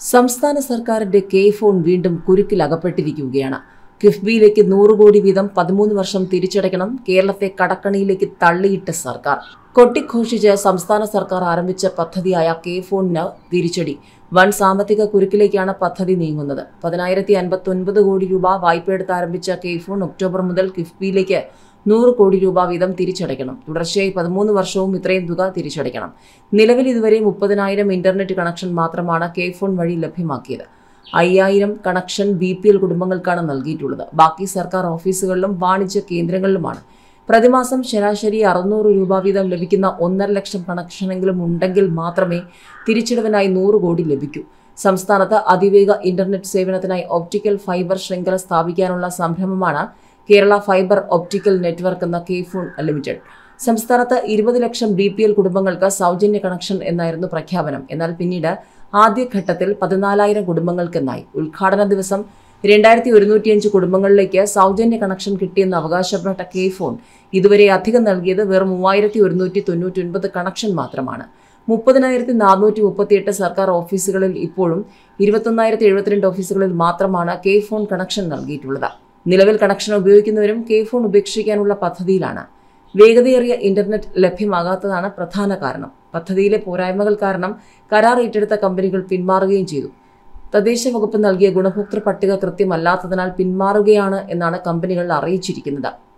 സംസ്ഥാന സർക്കാരിന്റെ K phone വീണ്ടും കുരുക്കിലകപ്പെട്ടിരിക്കുകയാണ് കിഫ്ബിയിലേക്ക് നൂറ് കോടി വീതം പതിമൂന്ന് വർഷം തിരിച്ചടയ്ക്കണം കേരളത്തെ കടക്കണിയിലേക്ക് തള്ളിയിട്ട സർക്കാർ. കൊട്ടിഘോഷിച്ച് സംസ്ഥാന സർക്കാർ ആരംഭിച്ച പദ്ധതിയായ കെ ഫോണിന് തിരിച്ചടി. വൻ സാമ്പത്തിക കുരുക്കിലേക്കാണ് പദ്ധതി നീങ്ങുന്നത്. പതിനായിരത്തി അൻപത്തൊൻപത് കോടി രൂപ വായ്പയെടുത്ത് ആരംഭിച്ച കെ ഫോൺ ഒക്ടോബർ മുതൽ കിഫ്ബിയിലേക്ക് നൂറ് കോടി രൂപ വീതം തിരിച്ചടയ്ക്കണം. തുടർച്ചയായി പതിമൂന്ന് വർഷവും ഇത്രയും തുക തിരിച്ചടയ്ക്കണം. നിലവിൽ ഇതുവരെ മുപ്പതിനായിരം ഇന്റർനെറ്റ് കണക്ഷൻ മാത്രമാണ് കെ ഫോൺ വഴി ലഭ്യമാക്കിയത്. അയ്യായിരം കണക്ഷൻ ബി കുടുംബങ്ങൾക്കാണ് നൽകിയിട്ടുള്ളത്. ബാക്കി സർക്കാർ ഓഫീസുകളിലും വാണിജ്യ കേന്ദ്രങ്ങളിലുമാണ് പ്രതിമാസം ശരാശരി അറുന്നൂറ് രൂപ വീതം ലഭിക്കുന്ന ഒന്നര ലക്ഷം കണക്ഷനെങ്കിലും ഉണ്ടെങ്കിൽ മാത്രമേ തിരിച്ചടവിനായി നൂറ് കോടി ലഭിക്കൂ. സംസ്ഥാനത്ത് അതിവേഗ ഇന്റർനെറ്റ് സേവനത്തിനായി ഒപ്റ്റിക്കൽ ഫൈബർ ശൃംഖല സ്ഥാപിക്കാനുള്ള സംരംഭമാണ് കേരള ഫൈബർ ഒപ്റ്റിക്കൽ നെറ്റ്വർക്ക് എന്ന കെ ഫോൺ ലിമിറ്റഡ് സംസ്ഥാനത്ത് ഇരുപത് ലക്ഷം ബി പി എൽ കുടുംബങ്ങൾക്ക് സൗജന്യ കണക്ഷൻ എന്നായിരുന്നു പ്രഖ്യാപനം. എന്നാൽ പിന്നീട് ആദ്യഘട്ടത്തിൽ പതിനാലായിരം കുടുംബങ്ങൾക്കെന്നായി. ഉദ്ഘാടന ദിവസം രണ്ടായിരത്തി ഒരുന്നൂറ്റിയഞ്ച് കുടുംബങ്ങളിലേക്ക് സൗജന്യ കണക്ഷൻ കിട്ടിയെന്ന് അവകാശപ്പെട്ട കെ ഫോൺ ഇതുവരെ അധികം നൽകിയത് വെറും മൂവായിരത്തി ഒരുന്നൂറ്റി തൊണ്ണൂറ്റി ഒൻപത് കണക്ഷൻ മാത്രമാണ്. മുപ്പതിനായിരത്തി നാനൂറ്റി മുപ്പത്തിയെട്ട് സർക്കാർ ഓഫീസുകളിൽ ഇപ്പോഴും ഇരുപത്തൊന്നായിരത്തി എഴുപത്തിരണ്ട് ഓഫീസുകളിൽ മാത്രമാണ് കെ ഫോൺ കണക്ഷൻ നൽകിയിട്ടുള്ളത്. നിലവിൽ കണക്ഷൻ ഉപയോഗിക്കുന്നവരും കെ ഫോൺ ഉപേക്ഷിക്കാനുള്ള പദ്ധതിയിലാണ്. വേഗതയേറിയ ഇന്റർനെറ്റ് ലഭ്യമാകാത്തതാണ് പ്രധാന കാരണം. പദ്ധതിയിലെ പോരായ്മകൾ കാരണം കരാർ ഏറ്റെടുത്ത കമ്പനികൾ പിന്മാറുകയും ചെയ്തു. തദ്ദേശ വകുപ്പ് നൽകിയ ഗുണഭോക്തൃ പട്ടിക കൃത്യമല്ലാത്തതിനാൽ പിന്മാറുകയാണ് എന്നാണ് കമ്പനികൾ അറിയിച്ചിരിക്കുന്നത്.